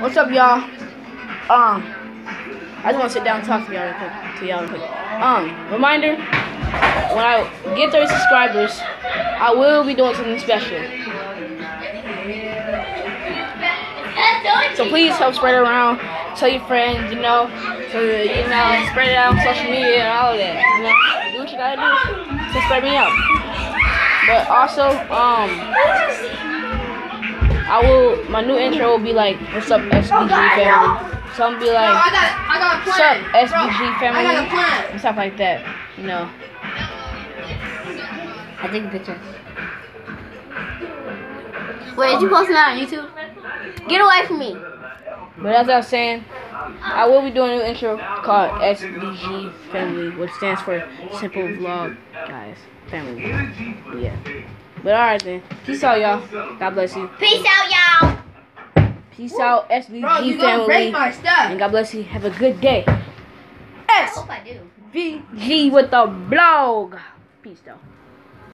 What's up, y'all? Um, I just want to sit down and talk to y'all real quick. To y'all real quick. Um, reminder: when I get 30 subscribers, I will be doing something special. So please help spread it around. Tell your friends, you know, that, you know, spread it out on social media and all of that. You know, do what you gotta do to spread me out. But also, um, I will. My new intro will be like, "What's up, SVG oh, family?" So I'm be like, I got, I got "What's up. SVG family?" I got a plan. and stuff like that. You know. I take a picture. Wait, did you post that on YouTube? Get away from me. But as I was saying, I will be doing a new intro called SVG Family, which stands for Simple Vlog Guys Family. But yeah. But alright then. Peace out, y'all. God bless you. Peace out, y'all. Peace out, SVG Bro, you gonna Family. break my stuff. And God bless you. Have a good day. I hope I do. SVG with the blog. Peace though.